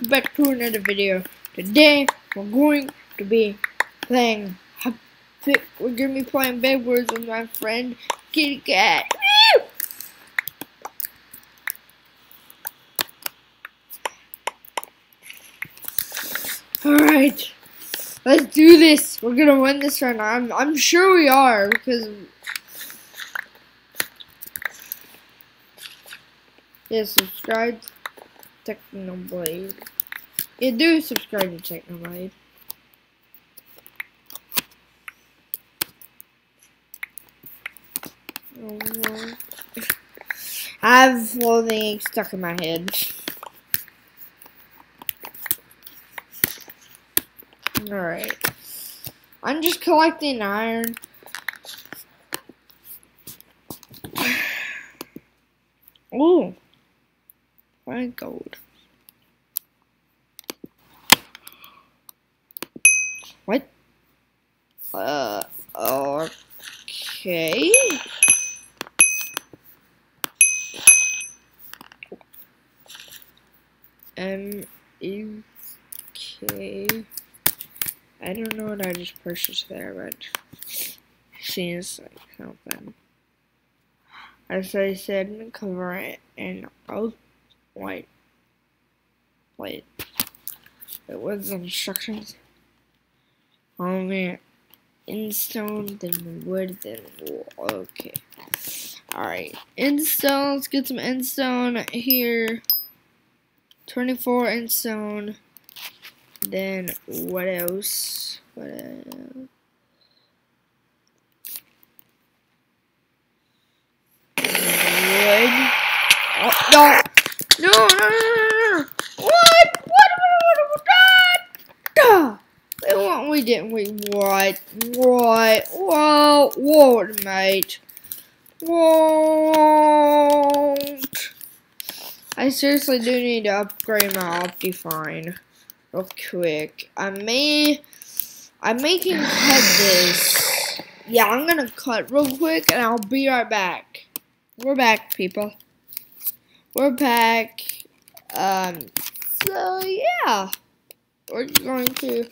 Welcome back to another video. Today we're going to be playing we're gonna be playing Bed Wars with my friend Kitty Kat. Alright. Let's do this. We're gonna win this right now. I'm I'm sure we are because Yeah, subscribe Technoblade. Yeah, do subscribe to Technoblade. Oh, I have floating stuck in my head. Alright. I'm just collecting iron. Ooh. Fine gold. What? Uh, okay. M E K. I don't know what I just purchased there, but seems like something. As I said, cover it and I'll Wait. Wait. It was instructions. Only in stone, then wood, then wool. Okay. Alright. In stone, let's get some in stone here. 24 in stone. Then what else? What else? Oh, no, no, no, no. What? What? What? What? what? what? We didn't. We what? What? Whoa, whoa, mate. Won't. I seriously do need to upgrade my Optifine real quick. I may, I may can cut this. Yeah, I'm gonna cut real quick, and I'll be right back. We're back, people we're back. Um, so yeah, we're going to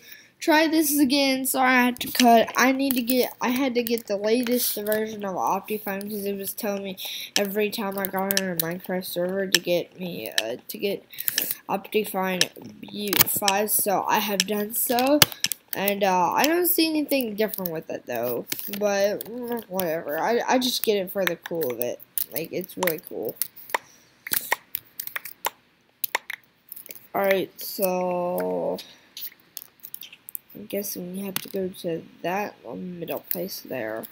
try this again. Sorry I had to cut. I need to get, I had to get the latest version of Optifine because it was telling me every time I got on a Minecraft server to get me, uh, to get Optifine U5. So I have done so. And uh, I don't see anything different with it though, but mm, whatever. I, I just get it for the cool of it. Like, it's really cool. Alright, so I'm guessing we have to go to that um, middle place there.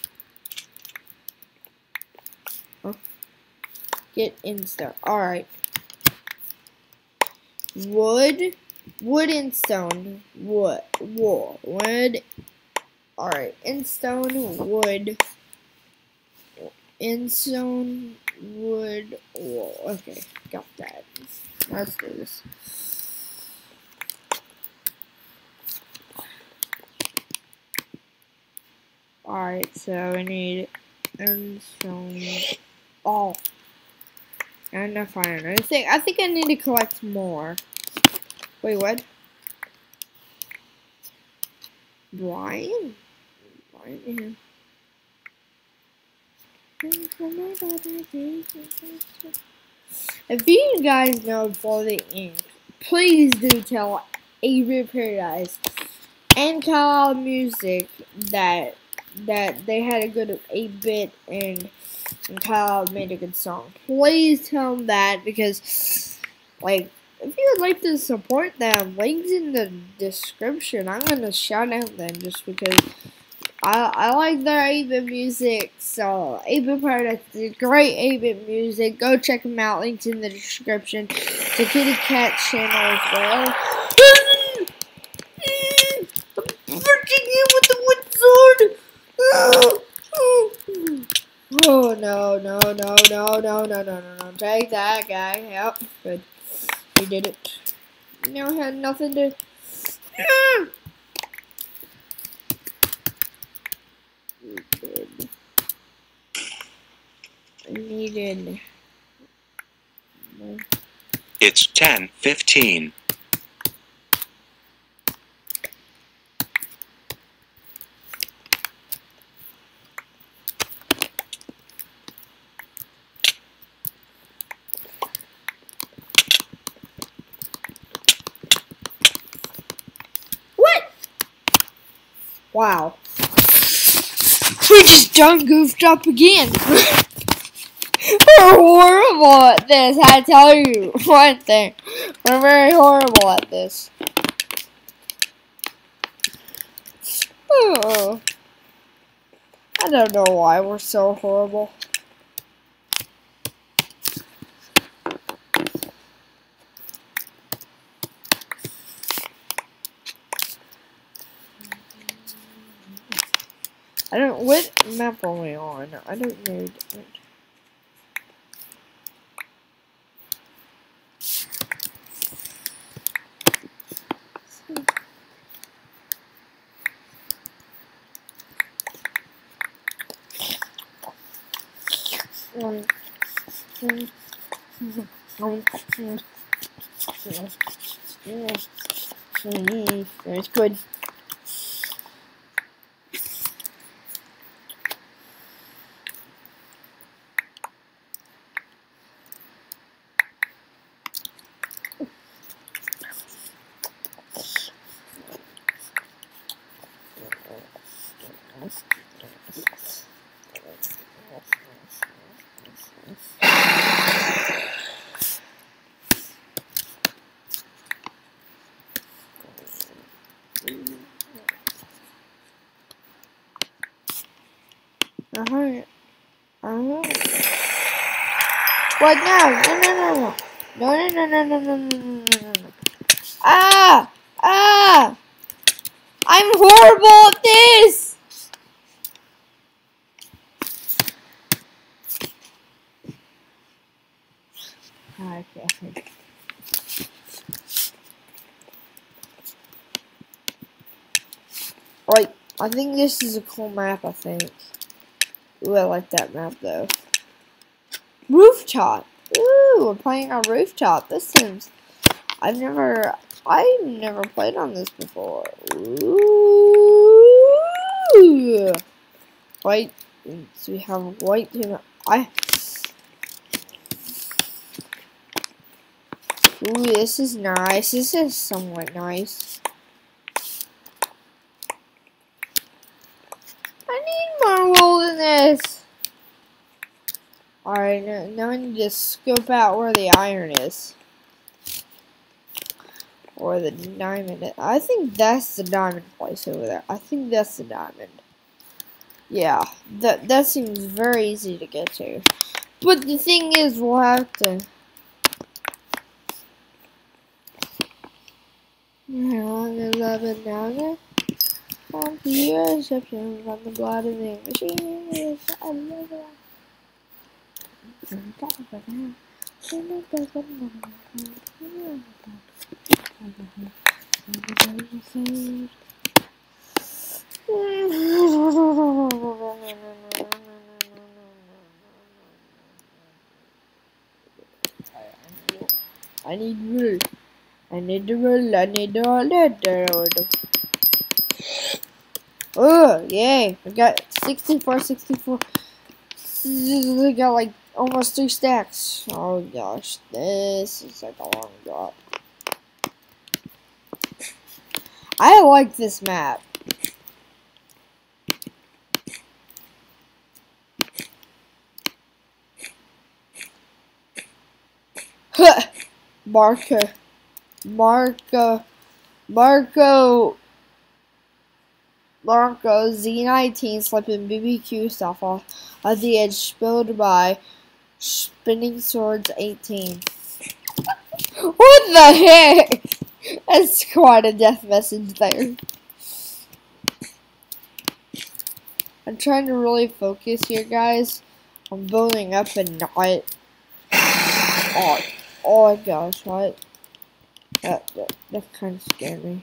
Oh. Get in there. Alright. Wood, wood and stone, wood, wool, wood. Alright, in stone, wood, in stone, wood, wool. Okay, got that. Let's do this. Alright, so I need and some oh and enough iron. I I think I need to collect more. Wait, what? Brian? Brian If you guys know the Ink, please do tell Avery Paradise and Kyle Music that that they had a good 8-bit and, and Kyle made a good song. Please tell them that because, like, if you would like to support them, links in the description. I'm gonna shout out them just because I I like their 8-bit music. So 8-bit Paradise is great 8-bit music. Go check them out. Links in the description. The Kitty Kat channel as well. I'm in with the wood sword. Oh no, no, no, no, no, no, no, no, no. Take that guy. Yep, good. We did it. Now had nothing to... Mm. I needed... It's 10:15. What? Wow. We just done goofed up again. We're horrible at this. I tell you one thing. We're very horrible at this. Oh. I don't know why we're so horrible. I don't. Map on? I don't know. It's good. Uh-huh. Uh-huh. What now? No, no, no, no. No, no, no, no, no, no, no, no, no, no. Ah! Ah! I'm horrible at this! Okay. Right, I think this is a cool map, I think. Ooh, I like that map, though. Rooftop! Ooh, we're playing on rooftop. This seems... I've never... I've never played on this before. Ooh! White... So we have white team. I... Ooh, this is nice. This is somewhat nice. I need more than this. Alright, now, now I need to scope out where the iron is. Or the diamond. I think that's the diamond place over there. I think that's the diamond. Yeah, that that seems very easy to get to. But the thing is, we'll have to. Love it now. On the exception from the blood in the machine is it. I need wool. I need the wool. I need the leather. Uh, Oh, yay. I got 64, 64. I got like almost three stacks. Oh gosh, this is like a long drop. I like this map. Marco. Marco. Marco. Marco Z19 slipping BBQ stuff off of the edge spilled by Spinning Swords 18. what the heck? That's quite a death message there. I'm trying to really focus here, guys. I'm building up and not. Oh, oh gosh, what? That, that, that kind of scared me.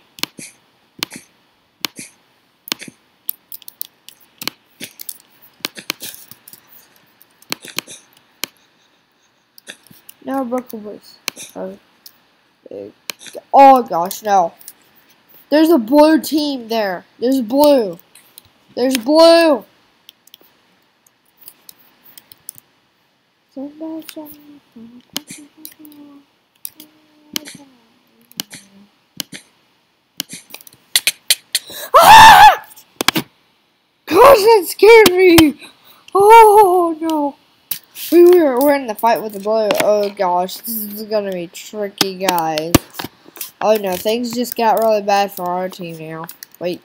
No, Brooklyn Boys. Oh, big- oh gosh, no. There's a blue team there. There's blue. There's blue. Ah! Gosh, that scared me. Oh no. We were we're in the fight with the blue. Oh gosh, this is gonna be tricky, guys. Oh no, things just got really bad for our team now. Wait.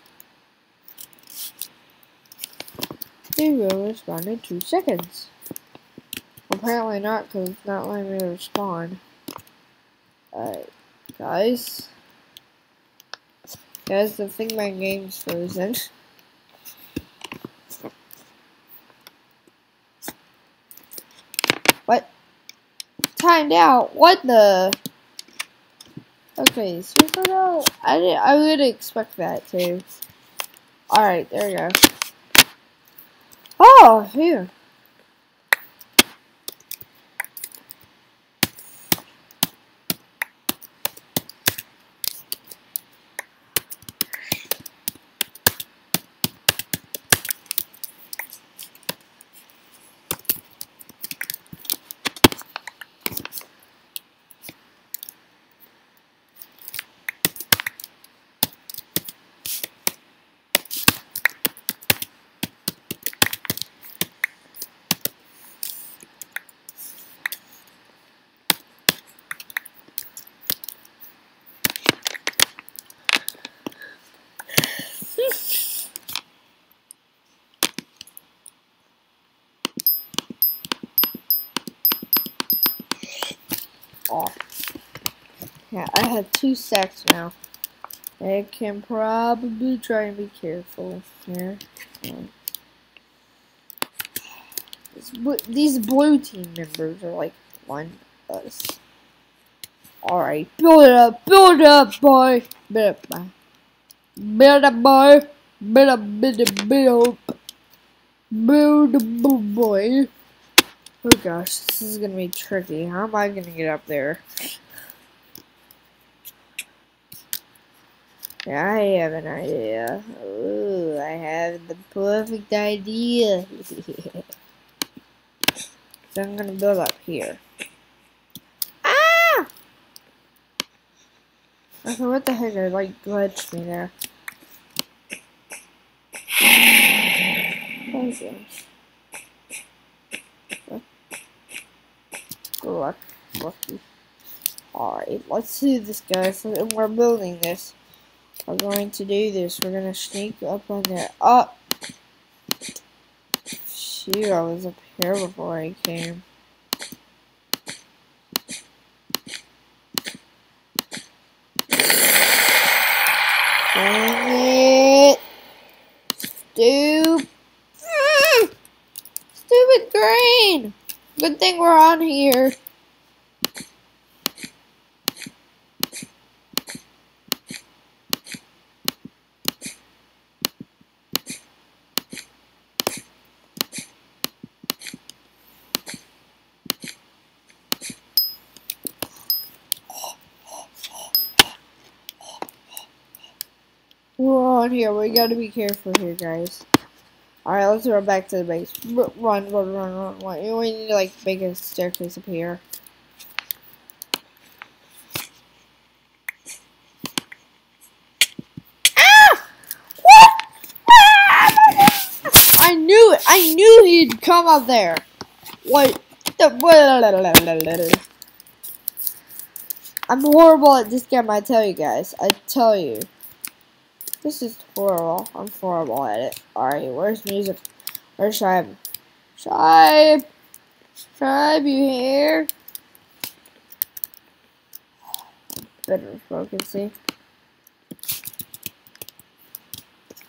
They will respond in two seconds. Apparently not, because it's not letting me respond. Alright, guys. Guys, I think my game's frozen. What? Timed out? What the? Okay, though? I, did, I would expect that too. Alright, there we go. Oh, here. Oh. Yeah, I have two sacks now. I can probably try and be careful here. Um, these blue team members are like one us. Alright, build up, build up, boy. Build up, boy. Build up, boy. Build up, build up, build up. Build up, boy. Oh gosh, this is gonna be tricky. How am I gonna get up there? I have an idea. Ooh, I have the perfect idea. so I'm gonna build up here. Ah! Okay, what the heck? I like glitched me there. Good luck, Lucky. Alright, let's do this, guys. We're building this. We're going to do this. We're gonna sneak up on there. Up! Shoot, I was up here before I came. Dang it! Stupid! Stupid green! Good thing we're on here. We're on here. We gotta be careful here, guys. Alright, let's run back to the base. Run, run, run, run, run. We need to, like, make a staircase up here. Ah! What? Ah! I knew it! I knew he'd come up there! What? I'm horrible at this game, I tell you guys. I tell you. This is horrible. I'm horrible at it. Alright, where's music? Where's Shibe? Shibe! Shibe, you here? Better see?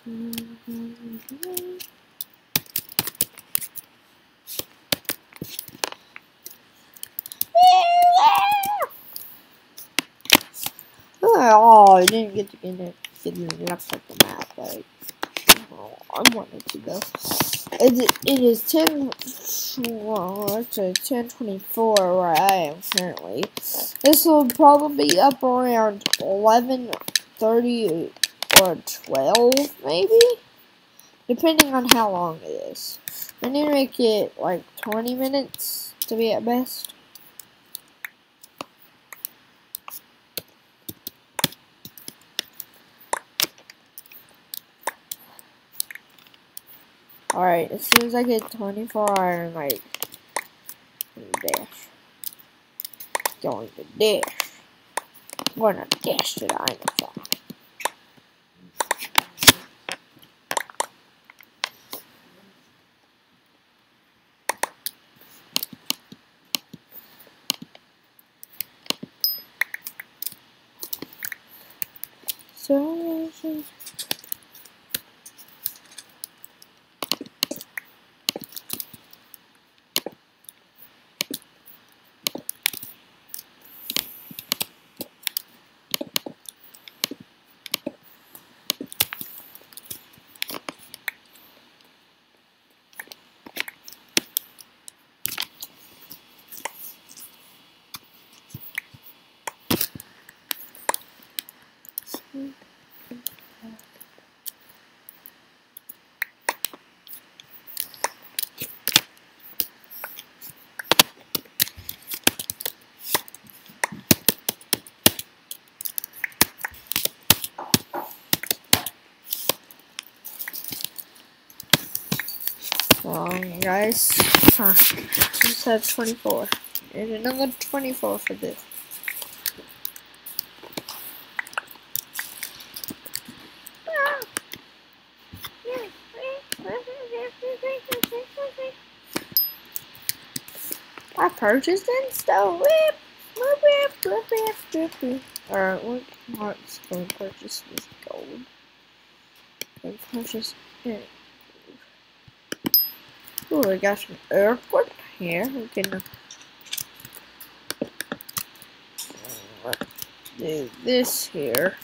Oh, I didn't get to get it. Look at the map, like. Oh, I wanted to go. It, it is 10, well, actually 1024 where I am currently. This will probably be up around 11.30 or 12 maybe? Depending on how long it is. I need to make it like 20 minutes to be at best. Alright, as soon as I get 24 iron, like, dash. Going to dash. I'm gonna dash to the iron farm. So, guys. Huh. Just have 24. And another 24 for this. I purchased and stole whip. Alright, what heart's going to purchase this gold? And purchase it. Oh, we got some earthquake here. We can do this here.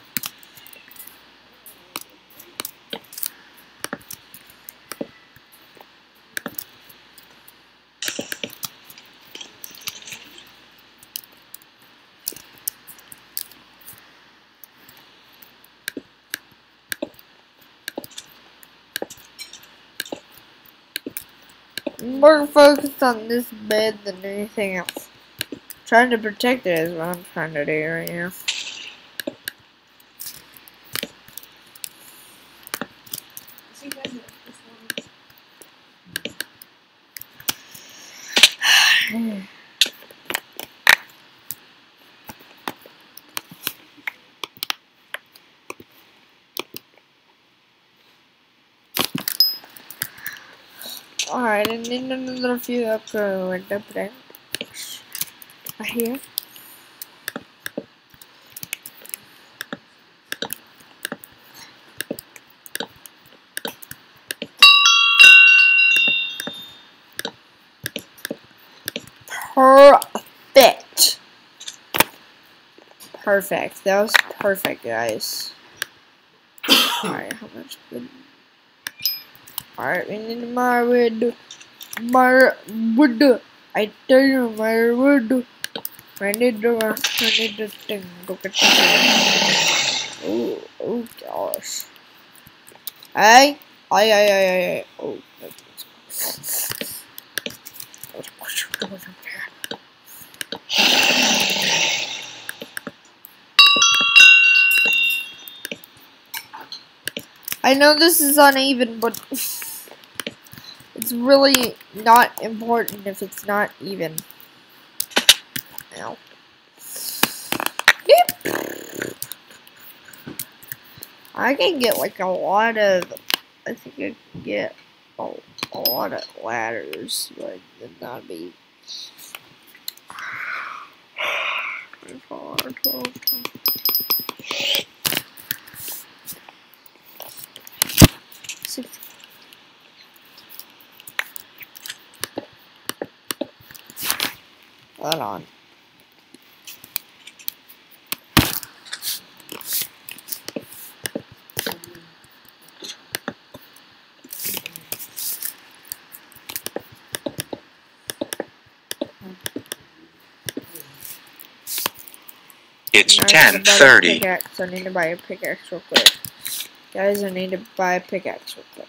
More focused on this bed than anything else. Trying to protect it is what I'm trying to do right now. Another few upgrade up there. Right here. Perfect. Perfect. That was perfect, guys. Alright, how much good Alright, we need my wood. My wood. I tell you, my wood. I need the I need the thing. Look at this. Oh, oh gosh. Hey, ay, ay, ay, ay, ay. Oh, I know this is uneven, but it's really not important if it's not even. Ow. Yep. I can get like a lot of, I think I can get a, a lot of ladders, but then that'd be 12, that on. It's 10.30. I need to buy a pickaxe real quick. Guys, I need to buy a pickaxe real quick.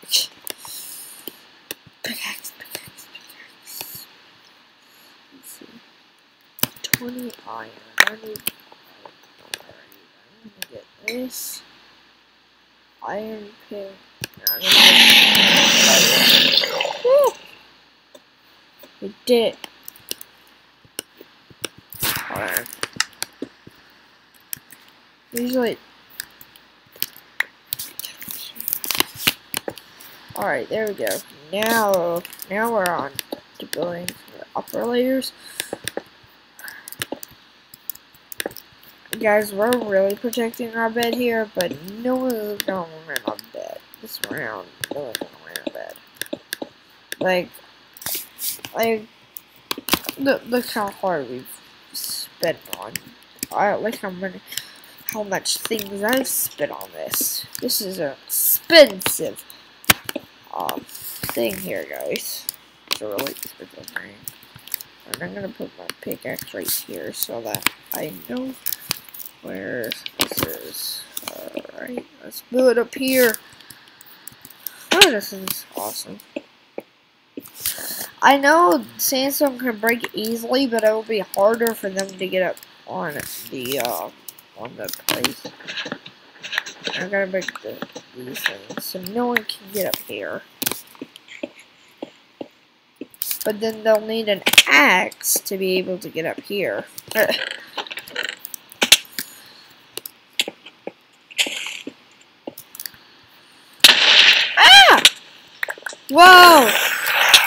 I I'm gonna get this. Iron pick. No. We did it. Alright. Usually. Alright, there we go. Now, now we're on to building the upper layers. Guys, we're really protecting our bed here, but no one's gonna run our bed. This round, no one's gonna run our bed. Like, like, look, look how hard we've spent on. I like how many, how much things I've spent on this. This is an expensive um, thing here, guys. It's a really expensive thing. And I'm gonna put my pickaxe right here so that I know where this is. Alright, let's build up here. Oh, this is awesome. I know sandstone can break easily, but it will be harder for them to get up on the uh, on the place. I gotta break the, these things so no one can get up here. But then they'll need an axe to be able to get up here. ah! Whoa!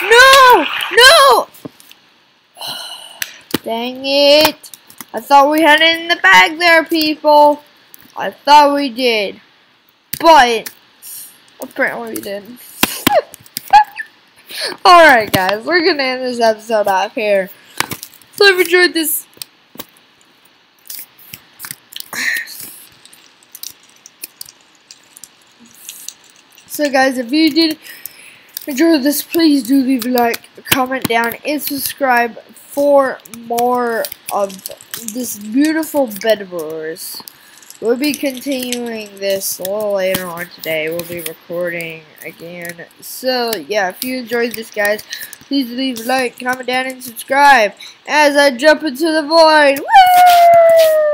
No! No! Dang it! I thought we had it in the bag there, people. I thought we did. But, apparently we didn't. Alright, guys. We're to end this episode off here. So if you enjoyed this... So guys, if you did enjoy this, please do leave a like, comment down, and subscribe for more of this beautiful bed wars. We'll be continuing this a little later on today. We'll be recording again. So, yeah, if you enjoyed this, guys, please leave a like, comment down, and subscribe as I jump into the void. Woo!